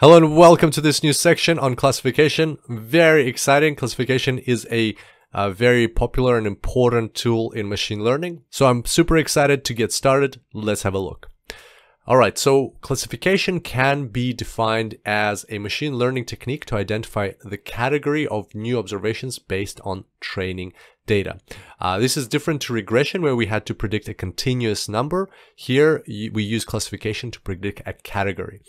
Hello and welcome to this new section on classification. Very exciting. Classification is a, a, very popular and important tool in machine learning. So I'm super excited to get started. Let's have a look. All right, so classification can be defined as a machine learning technique to identify the category of new observations based on training data. Uh, this is different to regression where we had to predict a continuous number. Here we use classification to predict a category.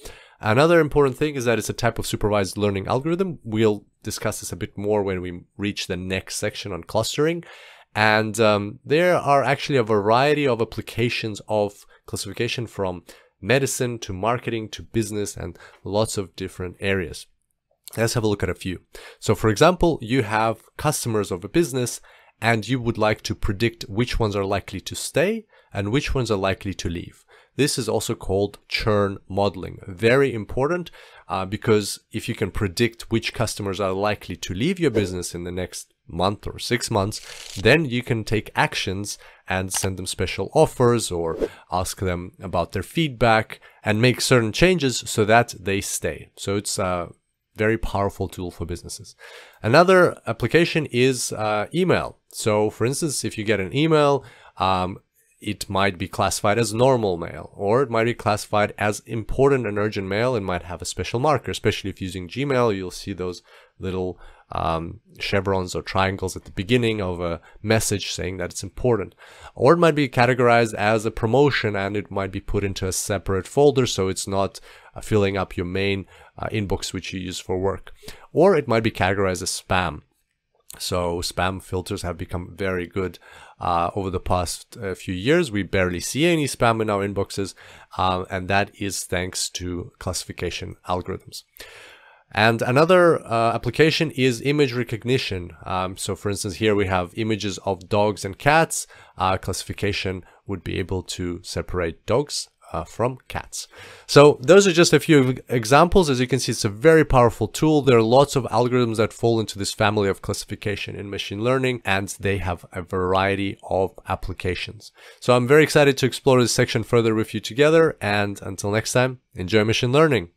Another important thing is that it's a type of supervised learning algorithm. We'll discuss this a bit more when we reach the next section on clustering. And um, there are actually a variety of applications of classification from medicine to marketing to business and lots of different areas. Let's have a look at a few. So for example, you have customers of a business and you would like to predict which ones are likely to stay and which ones are likely to leave. This is also called churn modeling. Very important uh, because if you can predict which customers are likely to leave your business in the next month or six months, then you can take actions and send them special offers or ask them about their feedback and make certain changes so that they stay. So it's a very powerful tool for businesses. Another application is uh, email. So for instance, if you get an email, um, it might be classified as normal mail, or it might be classified as important and urgent mail and might have a special marker. Especially if using Gmail, you'll see those little um, chevrons or triangles at the beginning of a message saying that it's important. Or it might be categorized as a promotion and it might be put into a separate folder so it's not uh, filling up your main uh, inbox which you use for work. Or it might be categorized as spam. So spam filters have become very good uh, over the past uh, few years. We barely see any spam in our inboxes, um, and that is thanks to classification algorithms. And another uh, application is image recognition. Um, so for instance, here we have images of dogs and cats. Uh, classification would be able to separate dogs uh, from cats. So those are just a few examples. As you can see, it's a very powerful tool. There are lots of algorithms that fall into this family of classification in machine learning, and they have a variety of applications. So I'm very excited to explore this section further with you together. And until next time, enjoy machine learning.